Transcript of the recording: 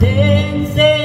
sensation